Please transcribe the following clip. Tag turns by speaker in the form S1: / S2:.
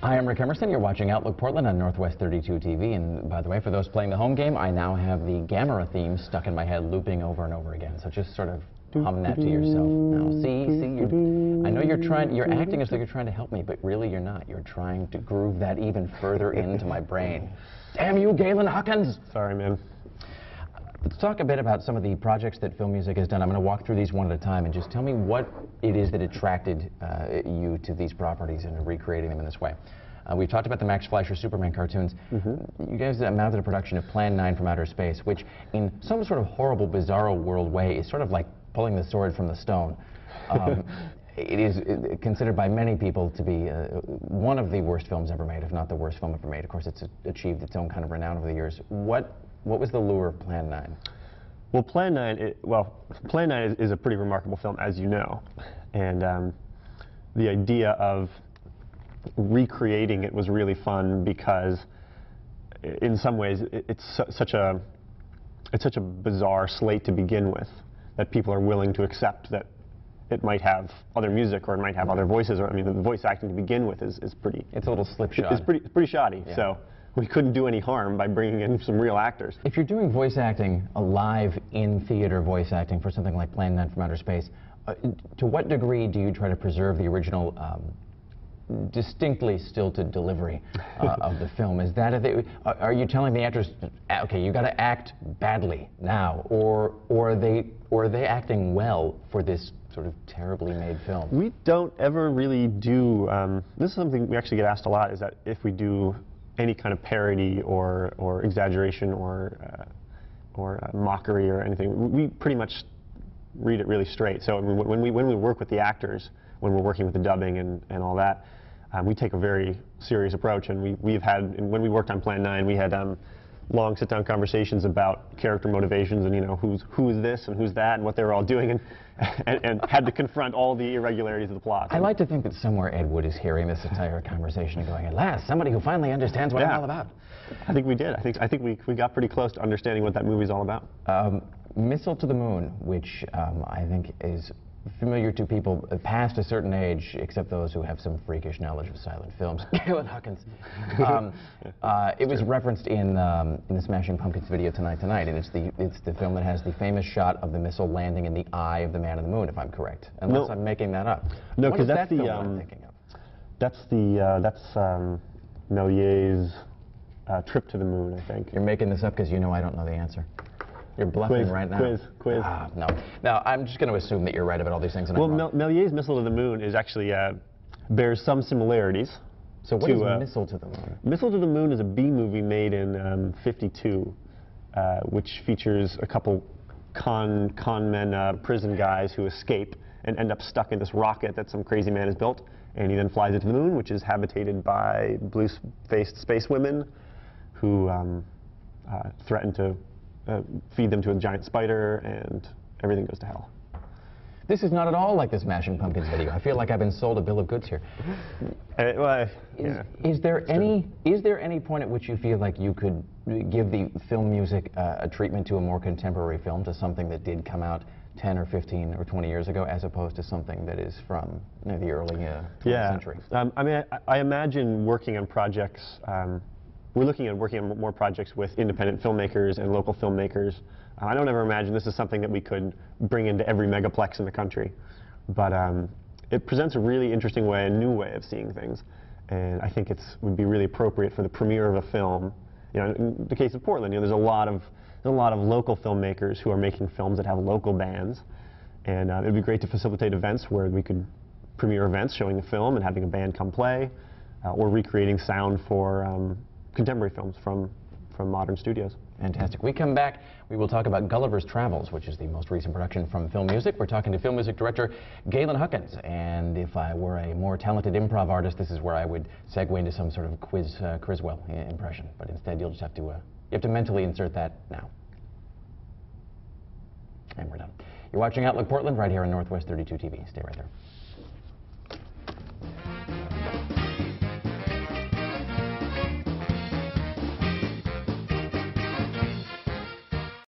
S1: Hi, I'm Rick Emerson. You're watching Outlook Portland on Northwest 32 TV. And by the way, for those playing the home game, I now have the Gamera theme stuck in my head, looping over and over again. So just sort of hum that to yourself. Now, see, see, I know you're trying, you're acting as though you're trying to help me, but really you're not. You're trying to groove that even further into my brain. Damn you, Galen Huckins!
S2: Sorry, man.
S1: Let's talk a bit about some of the projects that Film Musik has done. I'm going to walk through these one at a time and just tell me what it is that attracted uh, you to these properties and recreating them in this way. Uh, we've talked about the Max Fleischer Superman cartoons. Mm -hmm. You guys mounted a production of Plan 9 from Outer Space, which in some sort of horrible, bizarro world way is sort of like pulling the sword from the stone. Um, it is considered by many people to be uh, one of the worst films ever made, if not the worst film ever made. Of course, it's achieved its own kind of renown over the years. What what was the lure of Plan 9?
S2: Well, Plan 9, it, well, Plan 9 is, is, a pretty remarkable film, as you know. And um, the idea of recreating it was really fun because in some ways it, it's su such a it's such a bizarre slate to begin with that people are willing to accept that it might have other music or it might have other voices or I mean the voice acting to begin with is, is pretty
S1: it's a little slipshod
S2: it's pretty pretty shoddy yeah. so we couldn't do any harm by bringing in some real actors.
S1: If you're doing voice acting, a live in-theater voice acting for something like Plan 9 from Outer Space, uh, to what degree do you try to preserve the original um, distinctly stilted delivery uh, of the film. Is that a, are you telling the actors, okay, you got to act badly now, or or are they or are they acting well for this sort of terribly made film?
S2: We don't ever really do. Um, this is something we actually get asked a lot. Is that if we do any kind of parody or, or exaggeration or, uh, or uh, mockery or anything. We pretty much read it really straight. So when we, when we work with the actors, when we're working with the dubbing and, and all that, um, we take a very serious approach. And we, we've had, when we worked on Plan 9, we had um, long sit-down conversations about character motivations and you know who's who is this and who's that and what they were all doing and, and, and had to confront all the irregularities of the plot.
S1: I like to think that somewhere Ed Wood is hearing this entire conversation and going, at last, somebody who finally understands what yeah. I'm all about.
S2: I think we did. I think I think we we got pretty close to understanding what that movie's all about. Um,
S1: Missile to the Moon, which um, I think is familiar to people past a certain age, except those who have some freakish knowledge of silent films. Galen Huckins. Um, uh, it was referenced in um, in the Smashing Pumpkins video tonight tonight, and it's the it's the film that has the famous shot of the missile landing in the eye of the man on the moon, if I'm correct, unless no. I'm making that up.
S2: No, because that's that the um, I'm thinking of. That's the uh, that's um, Méliès's uh, trip to the moon, I think.
S1: You're making this up because you know I don't know the answer. You're bluffing
S2: quiz,
S1: right now.
S2: Quiz, quiz.
S1: Ah, no. Now, I'm just going to assume that you're right about all these things.
S2: well, Mel Méliès's Missile to the Moon is actually uh, bears some similarities.
S1: So what to, is uh, Missile to the Moon?
S2: Missile to the Moon is a B movie made in um, 52, uh, which features a couple con, con men, uh, prison guys who escape and end up stuck in this rocket that some crazy man has built. And he then flies it to the moon, which is habitated by blue-faced space women who um, uh, threaten to uh, feed them to a giant spider, and everything goes to hell.
S1: This is not at all like this Smashing Pumpkins video. I feel like I've been sold a bill of goods here.
S2: Uh, well,
S1: is, yeah, is there any true. is there any point at which you feel like you could give the Film Musik uh, a treatment to a more contemporary film, to something that did come out 10 or 15 or 20 years ago, as opposed to something that is from you know, the early uh, 20th
S2: yeah.
S1: century?
S2: Um, I mean, I, I, imagine working on projects um, we're looking at working on more projects with independent filmmakers and local filmmakers. Uh, I don't ever imagine this is something that we could bring into every megaplex in the country. But um, it presents a really interesting way, a new way of seeing things. And I think it would be really appropriate for the premiere of a film. You know, in the case of Portland, you know, there's a lot of there's a lot of local filmmakers who are making films that have local bands. And uh, it would be great to facilitate events where we could premiere events showing the film and having a band come play, uh, or recreating sound for um, contemporary films from, from modern studios.
S1: Fantastic. We come back, we will talk about Gulliver's Travels, which is the most recent production from Film Musik. We're talking to Film Musik director Galen Huckins. And if I were a more talented improv artist, this is where I would segue into some sort of quiz, uh, Criswell impression. But instead, you'll just have to, uh, you have to mentally insert that now. And we're done. You're watching Outlook Portland right here on Northwest 32 TV. Stay right there.